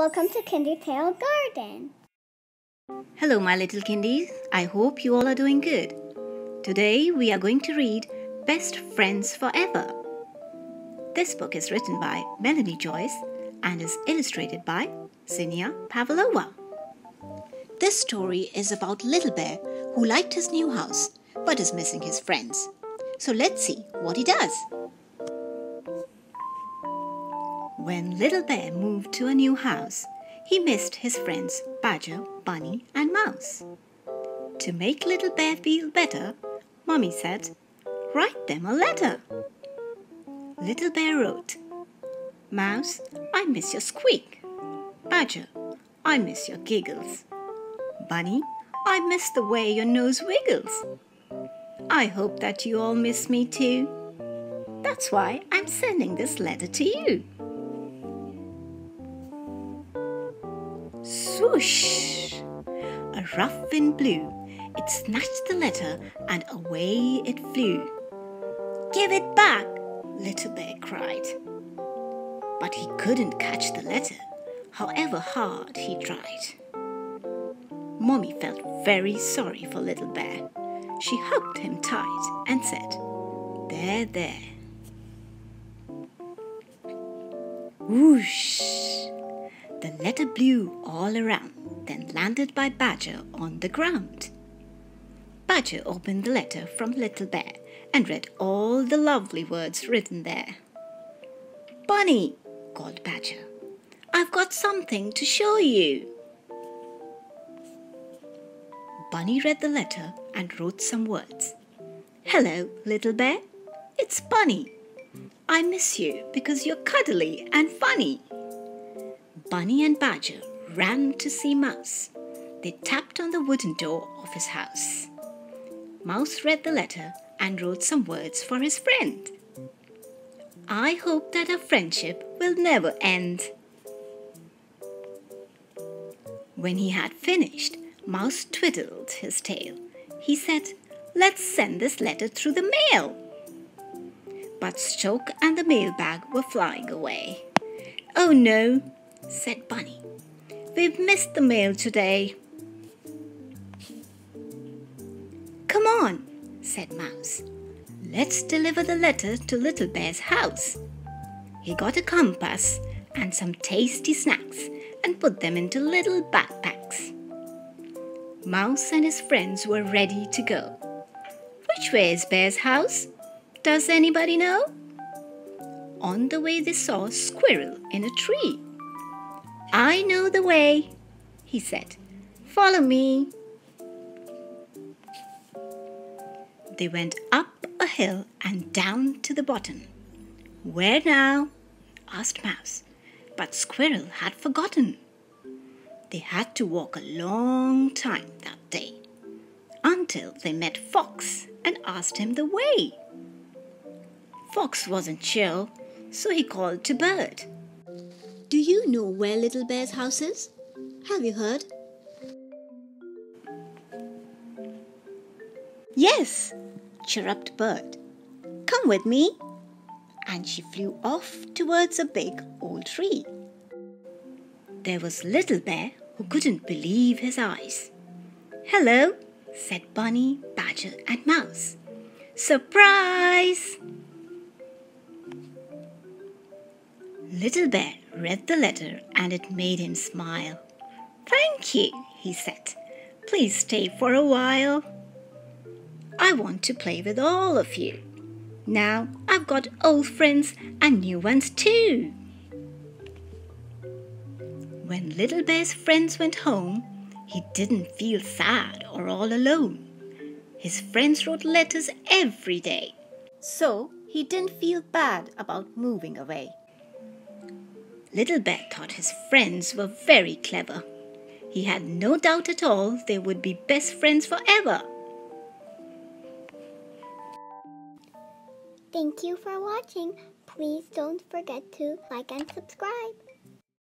Welcome to Kindertale Garden. Hello, my little kindies. I hope you all are doing good. Today we are going to read Best Friends Forever. This book is written by Melanie Joyce and is illustrated by Zinnia Pavlova. This story is about Little Bear who liked his new house but is missing his friends. So let's see what he does. When Little Bear moved to a new house, he missed his friends Badger, Bunny, and Mouse. To make Little Bear feel better, Mommy said, Write them a letter. Little Bear wrote, Mouse, I miss your squeak. Badger, I miss your giggles. Bunny, I miss the way your nose wiggles. I hope that you all miss me too. That's why I'm sending this letter to you. Swoosh! A rough wind blew. It snatched the letter and away it flew. Give it back, Little Bear cried. But he couldn't catch the letter, however hard he tried. Mommy felt very sorry for Little Bear. She hugged him tight and said, There, there. Whoosh! The letter blew all around, then landed by Badger on the ground. Badger opened the letter from Little Bear and read all the lovely words written there. Bunny, called Badger, I've got something to show you. Bunny read the letter and wrote some words. Hello, Little Bear. It's Bunny. I miss you because you're cuddly and funny. Bunny and Badger ran to see Mouse. They tapped on the wooden door of his house. Mouse read the letter and wrote some words for his friend. I hope that our friendship will never end. When he had finished, Mouse twiddled his tail. He said, Let's send this letter through the mail. But Stork and the mailbag were flying away. Oh no, said Bunny. We've missed the mail today. Come on, said Mouse. Let's deliver the letter to Little Bear's house. He got a compass and some tasty snacks and put them into little backpacks. Mouse and his friends were ready to go. Which way is Bear's house? Does anybody know? On the way, they saw a squirrel in a tree. I know the way, he said. Follow me. They went up a hill and down to the bottom. Where now? asked Mouse, but Squirrel had forgotten. They had to walk a long time that day until they met Fox and asked him the way. Fox wasn't sure, so he called to Bird. Do you know where Little Bear's house is? Have you heard? Yes, chirruped Bird. Come with me. And she flew off towards a big old tree. There was Little Bear who couldn't believe his eyes. Hello, said Bunny, Badger, and Mouse. Surprise! Little Bear read the letter and it made him smile. Thank you, he said. Please stay for a while. I want to play with all of you. Now I've got old friends and new ones too. When Little Bear's friends went home, he didn't feel sad or all alone. His friends wrote letters every day, so he didn't feel bad about moving away. Little Bear thought his friends were very clever. He had no doubt at all they would be best friends forever. Thank you for watching. Please don't forget to like and subscribe.